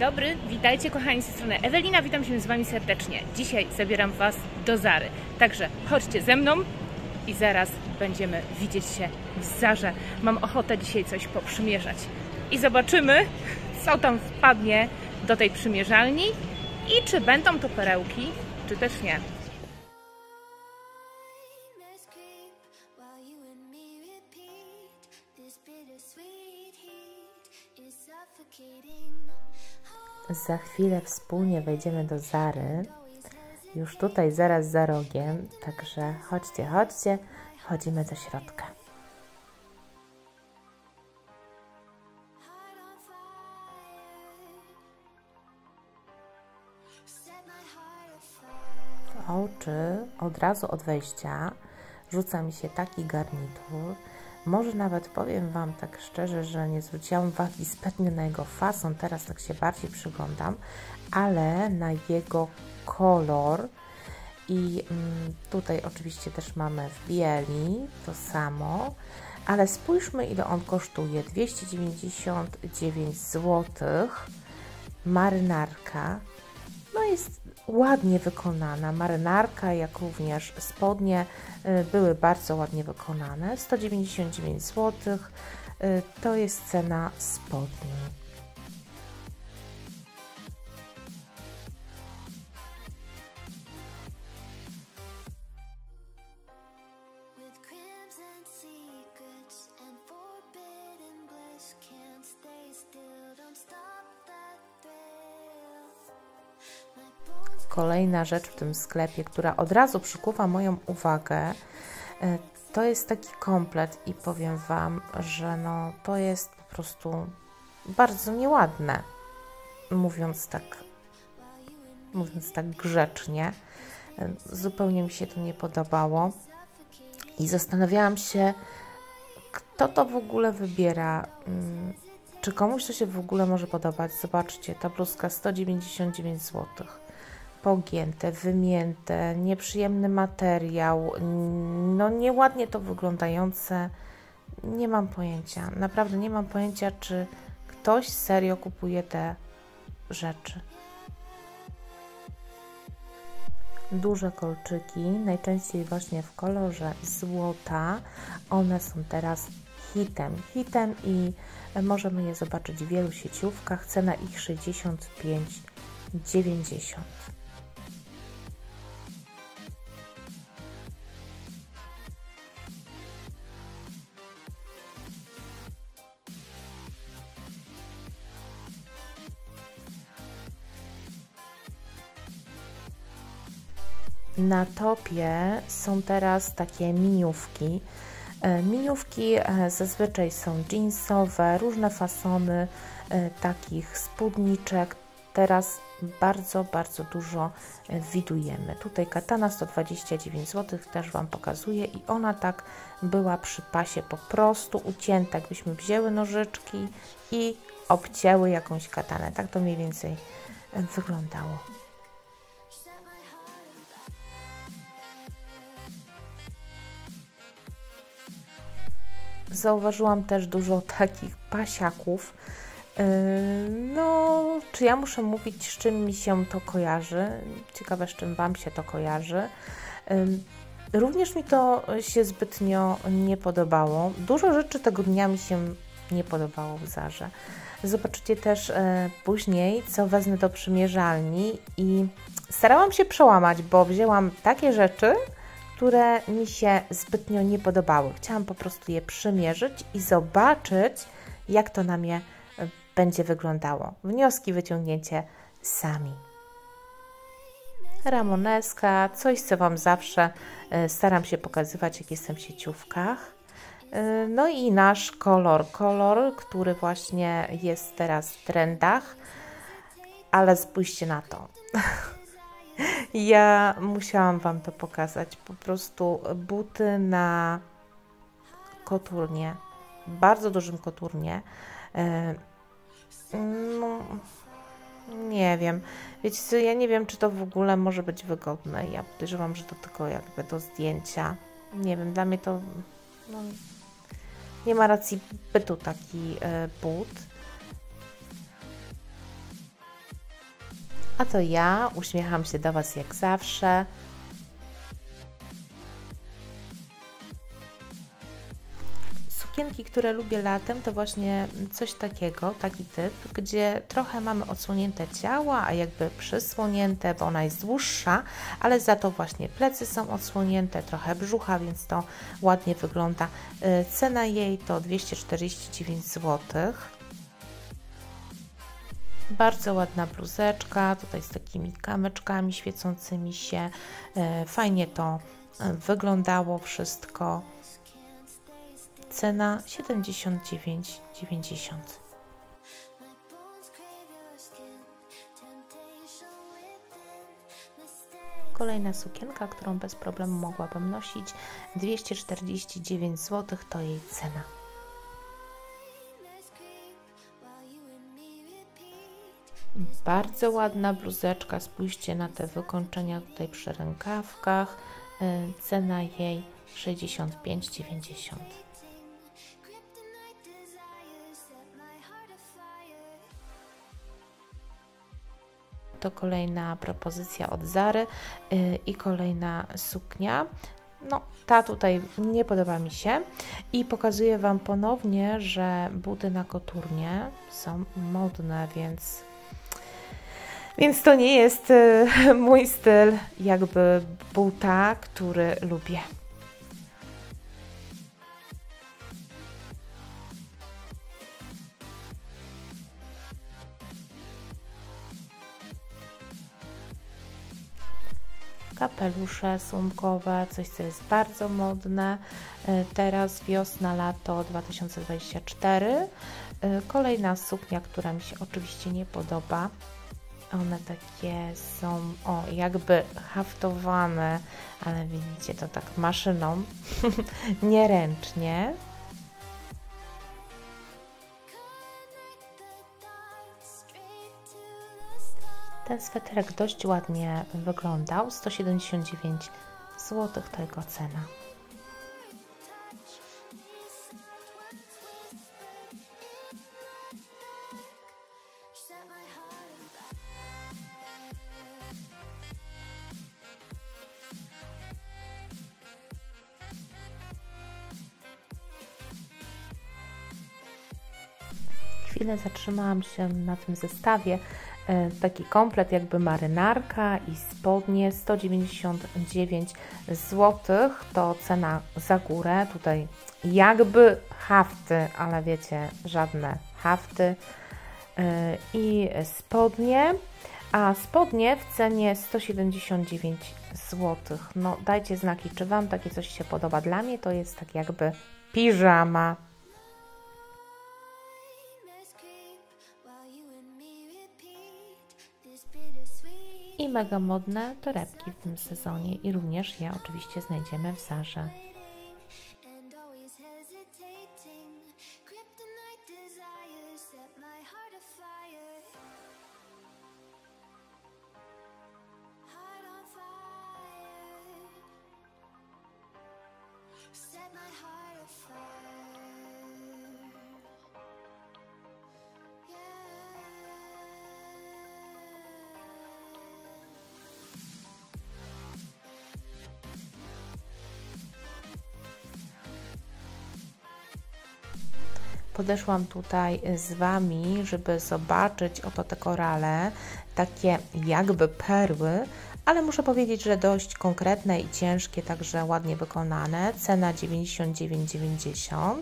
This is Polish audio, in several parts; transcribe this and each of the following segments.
dobry, witajcie kochani ze strony Ewelina, witam się z Wami serdecznie. Dzisiaj zabieram Was do Zary, także chodźcie ze mną i zaraz będziemy widzieć się w Zarze. Mam ochotę dzisiaj coś poprzymierzać i zobaczymy, co tam wpadnie do tej przymierzalni i czy będą to perełki, czy też nie. Za chwilę wspólnie wejdziemy do Zary. Już tutaj, zaraz za rogiem. Także chodźcie, chodźcie. Chodzimy do środka. Oczy od razu od wejścia rzuca mi się taki garnitur. Może nawet powiem Wam tak szczerze, że nie zwróciłam uwagi zbytnio na jego fason, teraz tak się bardziej przyglądam, ale na jego kolor. I mm, tutaj oczywiście też mamy w bieli to samo, ale spójrzmy ile on kosztuje. 299 zł. Marynarka. No jest ładnie wykonana. Marynarka, jak również spodnie y, były bardzo ładnie wykonane. 199 zł. y, To jest cena spodni. Kolejna rzecz w tym sklepie, która od razu przykuwa moją uwagę, y, to jest taki komplet i powiem Wam, że no, to jest po prostu bardzo nieładne, mówiąc tak, mówiąc tak grzecznie. Y, Zupełnie mi się to nie podobało i zastanawiałam się, kto to w ogóle wybiera. Mm, Czy komuś to się w ogóle może podobać? Zobaczcie, ta bluzka 199 zł. Pogięte, wymięte, nieprzyjemny materiał, no nieładnie to wyglądające. Nie mam pojęcia, naprawdę nie mam pojęcia, czy ktoś serio kupuje te rzeczy. duże kolczyki, najczęściej właśnie w kolorze złota. One są teraz hitem. Hitem i możemy je zobaczyć w wielu sieciówkach. Cena ich 65,90. Na topie są teraz takie miniówki. E, Miniówki e, zazwyczaj są jeansowe, różne fasony e, takich spódniczek. Teraz bardzo, bardzo dużo widujemy. Tutaj katana 129 zł też Wam pokazuję i ona tak była przy pasie po prostu ucięta, jakbyśmy wzięły nożyczki i obcięły jakąś katanę. Tak to mniej więcej wyglądało. Zauważyłam też dużo takich pasiaków. Yy, No, czy ja muszę mówić, z czym mi się to kojarzy? Ciekawe, z czym Wam się to kojarzy. Yy, Również mi to się zbytnio nie podobało. Dużo rzeczy tego dnia mi się nie podobało w Zarze. Zobaczycie też e, później, co wezmę do przymierzalni i starałam się przełamać, bo wzięłam takie rzeczy, które mi się zbytnio nie podobały. Chciałam po prostu je przymierzyć i zobaczyć, jak to na mnie e, będzie wyglądało. Wnioski wyciągnięcie sami. Ramoneska, coś co Wam zawsze e, staram się pokazywać, jak jestem w sieciówkach. E, No i nasz kolor, kolor, który właśnie jest teraz w trendach, ale spójrzcie na to. Ja musiałam Wam to pokazać. Po prostu buty na koturnie, bardzo dużym koturnie. No, nie wiem. Wiecie co, ja nie wiem, czy to w ogóle może być wygodne. Ja podejrzewam, że to tylko jakby do zdjęcia. Nie wiem, dla mnie to no, nie ma racji bytu taki e, but. A to ja uśmiecham się do Was jak zawsze. Sukienki, które lubię latem, to właśnie coś takiego, taki typ, gdzie trochę mamy odsłonięte ciała, a jakby przysłonięte, bo ona jest dłuższa, ale za to właśnie plecy są odsłonięte, trochę brzucha, więc to ładnie wygląda. Y, Cena jej to 249 zł. Bardzo ładna bluzeczka, tutaj z takimi kamyczkami świecącymi się. E, Fajnie to e, wyglądało wszystko. Cena 79,90. My bones crave your skin, temptation within. Mistake Kolejna sukienka, którą bez problemu mogłabym nosić. 249 zł to jej cena. Bardzo ładna bluzeczka. Spójrzcie na te wykończenia tutaj przy rękawkach. E, Cena jej 65,90. Kryptonite desires set my heart afire. To kolejna propozycja od Zary y, i kolejna suknia. No, ta tutaj nie podoba mi się i pokazuję Wam ponownie, że buty na koturnie są modne, więc więc to nie jest y, mój styl jakby buta, który lubię. kapelusze sumkowe, coś co jest bardzo modne. Y, Teraz wiosna, lato 2024. Y, Kolejna suknia, która mi się oczywiście nie podoba. One takie są, o, jakby haftowane, ale widzicie to tak maszyną, the stars. Ten sweterek dość ładnie wyglądał, 179 zł to cena. Zatrzymałam się na tym zestawie. E, Taki komplet jakby marynarka i spodnie 199 zł to cena za górę. Tutaj jakby hafty, ale wiecie, żadne hafty. E, I spodnie, a spodnie w cenie 179 zł. No dajcie znaki, czy Wam takie coś się podoba. Dla mnie to jest tak jakby piżama. I mega modne torebki w tym sezonie i również je oczywiście znajdziemy w Zarze. Podeszłam tutaj z Wami, żeby zobaczyć oto te korale, takie jakby perły, ale muszę powiedzieć, że dość konkretne i ciężkie, także ładnie wykonane. Cena 99,90.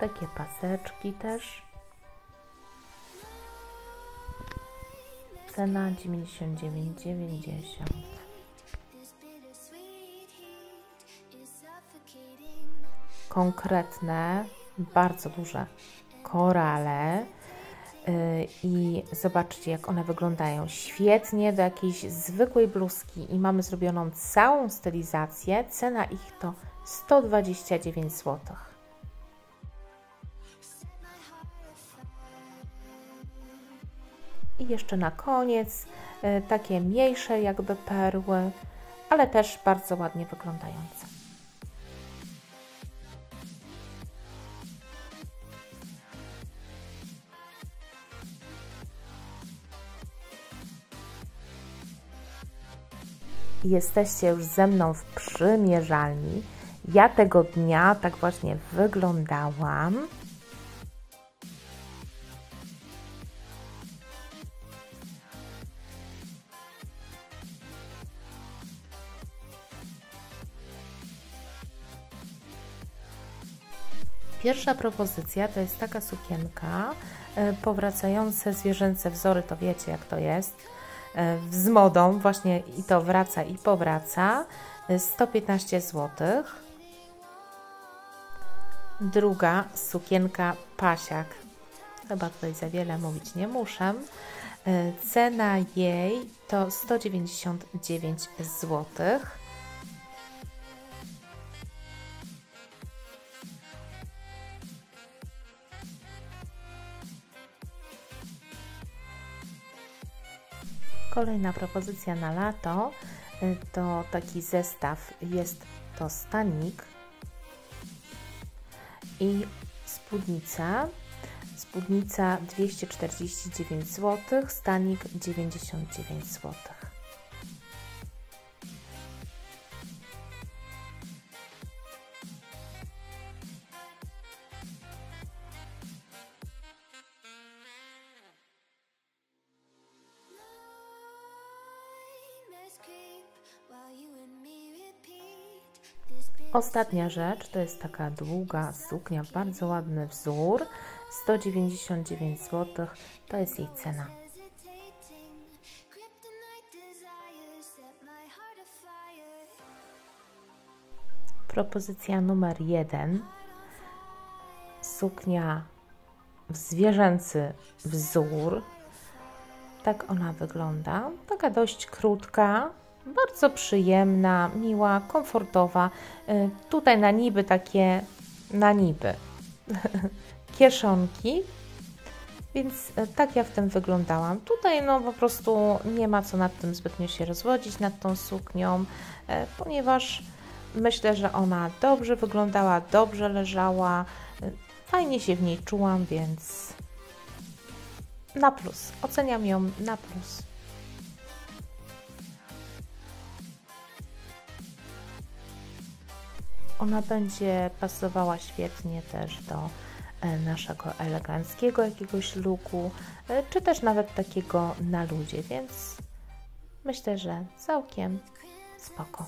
Takie paseczki też. Cena 99,90. This bittersweet heat is suffocating. konkretne, bardzo duże korale. Y, I zobaczcie, jak one wyglądają świetnie do jakiejś zwykłej bluzki. I mamy zrobioną całą stylizację. Cena ich to 129 zł. I jeszcze na koniec y, takie mniejsze jakby perły, ale też bardzo ładnie wyglądające. Jesteście już ze mną w przymierzalni. Ja tego dnia tak właśnie wyglądałam. Pierwsza propozycja to jest taka sukienka, e, powracające zwierzęce wzory, to wiecie jak to jest, e, z modą, właśnie i to wraca i powraca, 115 zł. Druga sukienka pasiak, chyba tutaj za wiele mówić nie muszę, e, cena jej to 199 złotych. Kolejna propozycja na lato y, to taki zestaw. Jest to stanik i spódnica. Spódnica 249 zł, stanik 99 zł. Ostatnia rzecz to jest taka długa suknia, bardzo ładny wzór, 199 zł, to jest jej cena. Propozycja numer jeden. Suknia w zwierzęcy wzór. Tak ona wygląda. Taka dość krótka, bardzo przyjemna, miła, komfortowa. Y, Tutaj na niby takie, na niby kieszonki. Więc y, tak ja w tym wyglądałam. Tutaj no po prostu nie ma co nad tym zbytnio się rozwodzić, nad tą suknią, y, ponieważ Myślę, że ona dobrze wyglądała, dobrze leżała, fajnie się w niej czułam, więc na plus. Oceniam ją na plus. Ona będzie pasowała świetnie też do e, naszego eleganckiego jakiegoś looku, e, czy też nawet takiego na ludzie, więc myślę, że całkiem spoko.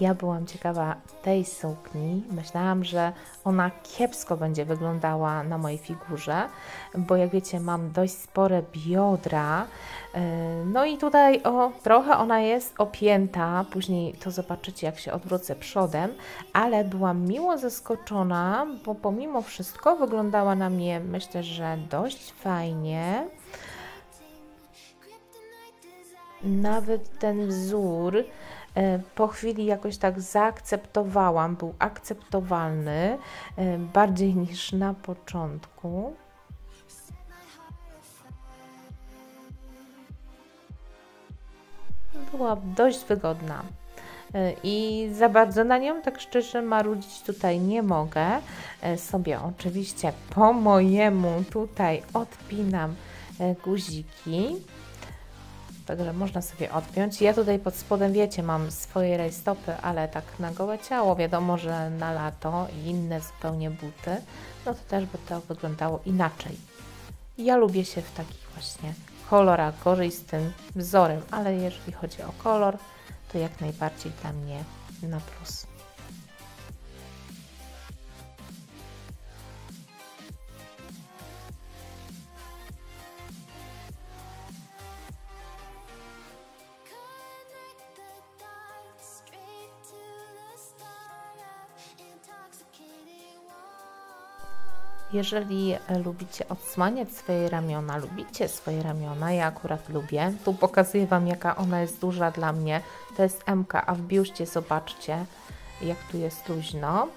Ja byłam ciekawa tej sukni. Myślałam, że ona kiepsko będzie wyglądała na mojej figurze, bo jak wiecie, mam dość spore biodra. Yy, No i tutaj o, trochę ona jest opięta. Później to zobaczycie, jak się odwrócę przodem, ale byłam miło zaskoczona, bo pomimo wszystko wyglądała na mnie, myślę, że dość fajnie. Nawet ten wzór po chwili jakoś tak zaakceptowałam, był akceptowalny e, bardziej niż na początku. Była dość wygodna e, i za bardzo na nią, tak szczerze, marudzić tutaj nie mogę. E, Sobie oczywiście po mojemu tutaj odpinam e, guziki. Także można sobie odpiąć. Ja tutaj pod spodem, wiecie, mam swoje rajstopy, ale tak na gołe ciało, wiadomo, że na lato i inne zupełnie buty, no to też by to wyglądało inaczej. Ja lubię się w takich właśnie kolorach, gorzej z tym wzorem, ale jeżeli chodzi o kolor, to jak najbardziej dla mnie na plus. Jeżeli e, lubicie odsłaniać swoje ramiona, lubicie swoje ramiona, ja akurat lubię. Tu pokazuję Wam, jaka ona jest duża dla mnie. To jest MK, a w biuście zobaczcie, jak tu jest luźno.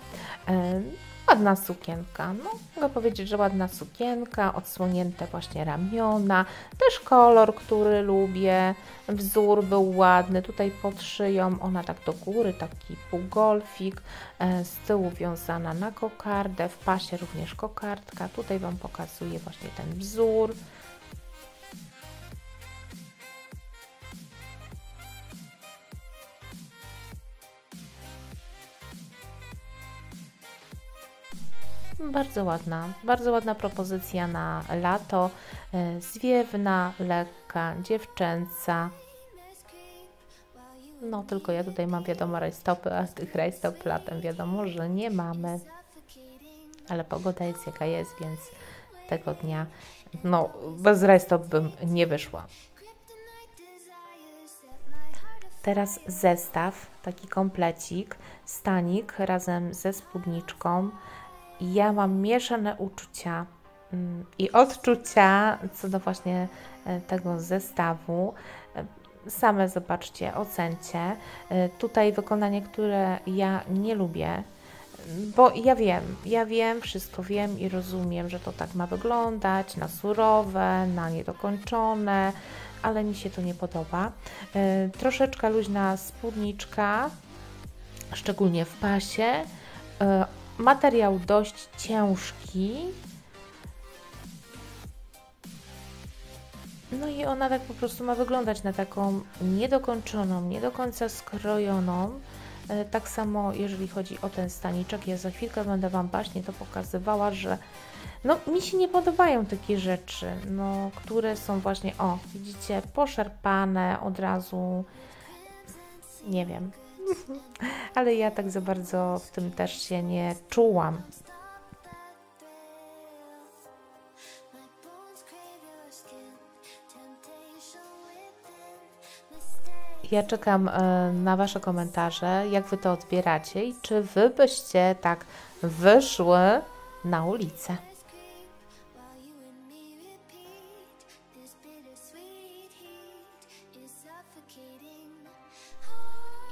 Ładna sukienka, no mogę powiedzieć, że ładna sukienka, odsłonięte właśnie ramiona, też kolor, który lubię, wzór był ładny, tutaj pod szyją ona tak do góry, taki półgolfik, e, z tyłu wiązana na kokardę, w pasie również kokardka, tutaj Wam pokazuję właśnie ten wzór. Bardzo ładna, bardzo ładna propozycja na lato. e, Zwiewna, lekka, dziewczęca. No tylko ja tutaj mam wiadomo rajstopy, a tych rajstop latem wiadomo, że nie mamy. Ale pogoda jest jaka jest, więc tego dnia no bez rajstop bym nie wyszła. Teraz zestaw, taki komplecik, stanik razem ze spódniczką. Ja mam mieszane uczucia mm, i odczucia co do właśnie e, tego zestawu. E, Same zobaczcie, ocencie. E, Tutaj wykonanie, które ja nie lubię, bo ja wiem, ja wiem, wszystko wiem i rozumiem, że to tak ma wyglądać, na surowe, na niedokończone, ale mi się to nie podoba. Troszeczkę luźna spódniczka, szczególnie w pasie. Materiał dość ciężki. No i ona tak po prostu ma wyglądać na taką niedokończoną, nie do końca skrojoną. E, Tak samo jeżeli chodzi o ten staniczek, ja za chwilkę będę Wam właśnie to pokazywała, że no mi się nie podobają takie rzeczy, no, które są właśnie, o widzicie, poszarpane od razu, nie wiem, ale ja tak za bardzo w tym też się nie czułam. Ja czekam e, na Wasze komentarze, jak Wy to odbieracie i czy Wy byście tak wyszły na ulicę.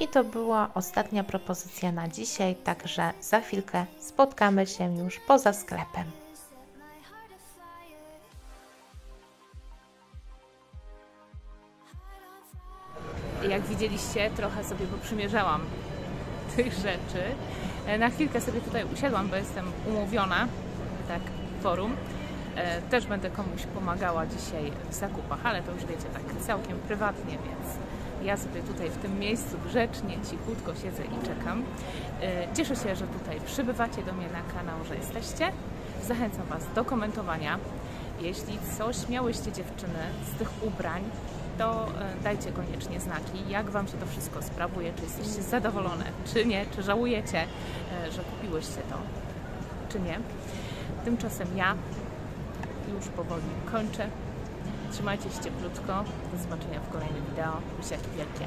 I to była ostatnia propozycja na dzisiaj, także za chwilkę spotkamy się już poza sklepem. Jak widzieliście, trochę sobie poprzymierzałam tych rzeczy. E, Na chwilkę sobie tutaj usiadłam, bo jestem umówiona, tak, forum. E, Też będę komuś pomagała dzisiaj w zakupach, ale to już wiecie, tak całkiem prywatnie, więc ja sobie tutaj w tym miejscu grzecznie, cichutko siedzę i czekam. E, Cieszę się, że tutaj przybywacie do mnie na kanał, że jesteście. Zachęcam Was do komentowania. Jeśli coś miałyście dziewczyny z tych ubrań, to e, dajcie koniecznie znaki, jak Wam się to wszystko sprawuje, czy jesteście zadowolone, czy nie, czy żałujecie, e, że kupiłyście to, czy nie. Tymczasem ja już powoli kończę. Trzymajcie się cieplutko. Do zobaczenia w kolejnym wideo. Buziaki wielkie.